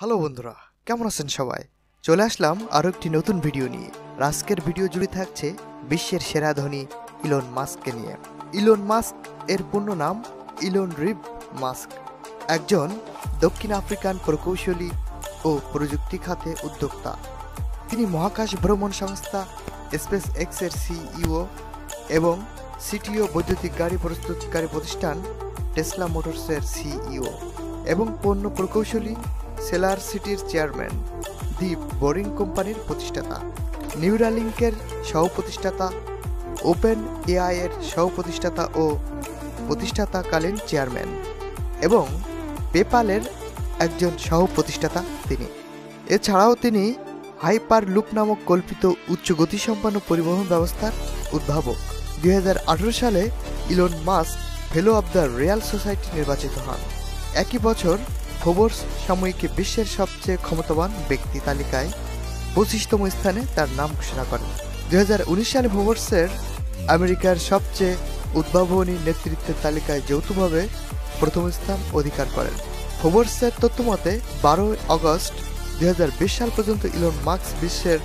Hello বন্ধুরা, কেমন আছেন সবাই? চলে আসলাম আরও একটি নতুন ভিডিও নিয়ে। আজকের ভিডিও জুড়ে থাকছে বিশ্বের সেরা ধনী ইলন মাস্ককে নিয়ে। ইলন মাস্ক, এর পূর্ণ নাম ইলন রিব মাস্ক। একজন দক্ষিণ আফ্রিকান প্রকৌশলী ও প্রযুক্তি খাতে উদ্যোক্তা। তিনি মহাকাশ ভ্রমণ সংস্থা স্পেস এক্সের সিইও এবং সিটিও বৈদ্যুতিক গাড়ি প্রস্তুতকারী প্রতিষ্ঠান টেসলা মোটরসের সিইও এবং পণ্য প্রকৌশলী সেলার সিটির চেয়ারম্যান দি বোরিং কোম্পানির প্রতিষ্ঠাতা। নিউরালিঙ্কের সহ-প্রতিষ্ঠাতা, ওপেন এআই এর সহ-প্রতিষ্ঠাতা ও প্রতিষ্ঠাতাকালীন চেয়ারম্যান এবং পেপালের একজন সহ-প্রতিষ্ঠাতা তিনি। এছাড়াও তিনি হাইপার লুপ নামক কল্পিত উচ্চ গতিসম্পন্ন পরিবহন ব্যবস্থার উদ্ভাবক। দুই হাজার আঠেরো সালে Elon Musk fellow of the Royal Society নির্বাচিত হন। একই বছর ফোবর্স সাময়িকী বিশ্বের সবচেয়ে ক্ষমতাবান ব্যক্তি তালিকায় পঁচিশতম স্থানে তার নাম ঘোষণা করেন। দু সালে ফোবর্সের আমেরিকার সবচেয়ে উদ্ভাবনী নেতৃত্বের তালিকায় যৌথভাবে প্রথম স্থান অধিকার করেন। ফোবর্সের তথ্যমতে, বারোই আগস্ট দুই হাজার বিশ সাল পর্যন্ত ইলন মার্কস বিশ্বের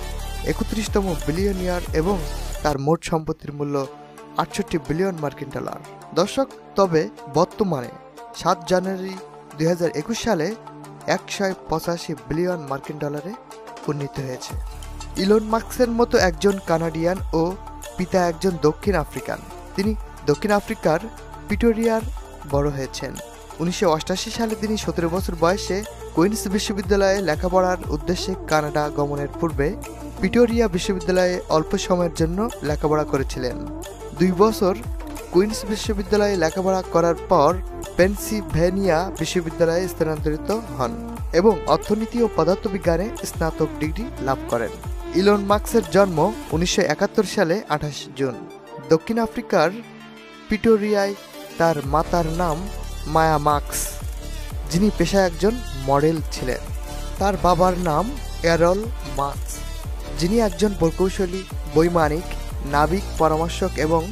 একত্রিশতম বিলিয়নিয়ার এবং তার মোট সম্পত্তির মূল্য আটষট্টি বিলিয়ন মার্কিন ডলার। দর্শক, তবে বর্তমানে সাত জানুয়ারি দুই হাজার একুশ সালে একশো পঁচাশি বিলিয়ন মার্কিন ডলারে উন্নীত হয়েছে। ইলন মার্কসের মতো একজন কানাডিয়ান ও পিতা একজন দক্ষিণ আফ্রিকান। তিনি দক্ষিণ আফ্রিকার পিটোরিয়ার বড় হয়েছেন। উনিশশো সালে তিনি সতেরো বছর বয়সে কুইন্স বিশ্ববিদ্যালয়ে লেখাপড়ার উদ্দেশ্যে কানাডা গমনের পূর্বে পিটোরিয়া বিশ্ববিদ্যালয়ে অল্প সময়ের জন্য লেখাপড়া করেছিলেন। দুই বছর কুইন্স বিশ্ববিদ্যালয়ে লেখাপড়া করার পর পেনসিলভেনিয়া বিশ্ববিদ্যালয়ে স্থানান্তরিত হন এবং অর্থনীতি ও পদার্থবিজ্ঞানে স্নাতক ডিগ্রি লাভ করেন। ইলন মার্কসের জন্ম উনিশশো একাত্তর সালে, আঠাশ জুন। দক্ষিণ আফ্রিকার পিটোরিয়ায় তার মাতার নাম মায়া মার্কস যিনি পেশায় একজন মডেল ছিলেন। তার বাবার নাম এরল মার্কস যিনি একজন প্রকৌশলী, বৈমানিক, নাবিক পরামর্শক এবং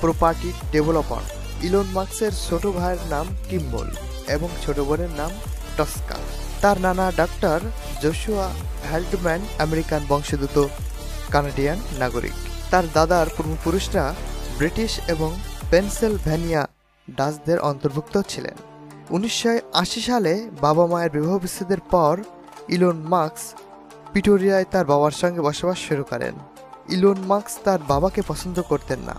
প্রপার্টি ডেভেলপার। ইলন মার্কসের ছোট ভাইয়ের নাম কিম্বল এবং ছোট বোনের নাম টস্কা। তার নানা ডাক্তার জোশুয়া হ্যাল্ডম্যান আমেরিকান বংশোদ্ভূত কানাডিয়ান নাগরিক। তার দাদার পূর্বপুরুষরা ব্রিটিশ এবং পেনসিলভেনিয়া ডাচদের অন্তর্ভুক্ত ছিলেন। উনিশশো আশি সালে বাবা মায়ের বিবাহ বিচ্ছেদের পর ইলন মার্কস পিটোরিয়ায় তার বাবার সঙ্গে বসবাস শুরু করেন। ইলন মার্কস তার বাবাকে পছন্দ করতেন না।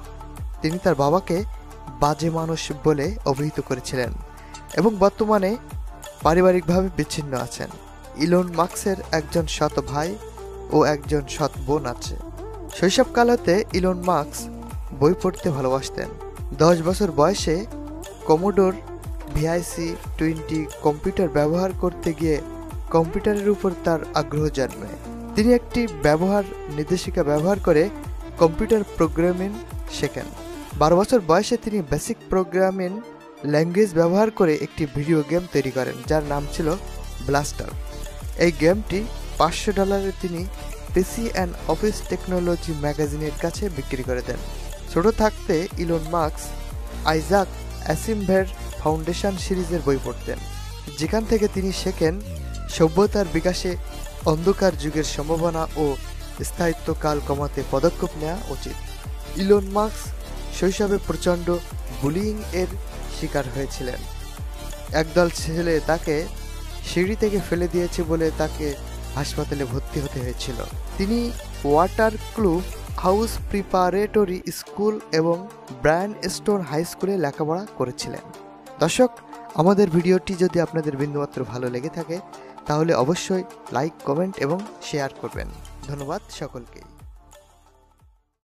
তিনি তার বাবাকে বাজে মানুষ বলে অভিহিত করেছিলেন এবং বর্তমানে পারিবারিকভাবে বিচ্ছিন্ন আছেন। ইলন মার্কসের একজন সৎ ভাই ও একজন সৎ বোন আছে। শৈশবকালতে ইলন মার্কস বই পড়তে ভালোবাসতেন। দশ বছর বয়সে কমোডোর ভিআইসি টোয়েন্টি কম্পিউটার ব্যবহার করতে গিয়ে কম্পিউটারের উপর তার আগ্রহ জন্মে। তিনি একটি ব্যবহার নির্দেশিকা ব্যবহার করে কম্পিউটার প্রোগ্রামিং শেখেন। বারো বছর বয়সে তিনি বেসিক প্রোগ্রামিং ল্যাঙ্গুয়েজ ব্যবহার করে একটি ভিডিও গেম তৈরি করেন, যার নাম ছিল ব্লাস্টার এই গেমটি পাঁচশো ডলারে তিনি পিসি অ্যান্ড অফিস টেকনোলজি ম্যাগাজিনের কাছে বিক্রি করে দেন। ছোট থাকতে ইলন মার্কস আইজাক অ্যাসিমভের ফাউন্ডেশন সিরিজের বই পড়তেন, যেখান থেকে তিনি শেখেন সভ্যতার বিকাশে অন্ধকার যুগের সম্ভাবনা ও স্থায়িত্বকাল কমাতে পদক্ষেপ নেওয়া উচিত। ইলন মার্কস শৈশবে প্রচণ্ড বুলিং এর শিকার হয়েছিলেন। একদল ছেলে তাকে সিঁড়ি থেকে ফেলে দিয়েছে বলে তাকে হাসপাতালে ভর্তি হতে হয়েছিল। তিনি Waterkloof house preparatory school এবং ব্র্যান্ড স্টোন হাই স্কুলে লেখাপড়া করেছিলেন। দর্শক, আমাদের ভিডিওটি যদি আপনাদের বিন্দুমাত্র ভালো লেগে থাকে, তাহলে অবশ্যই লাইক কমেন্ট এবং শেয়ার করবেন। ধন্যবাদ সকলকেই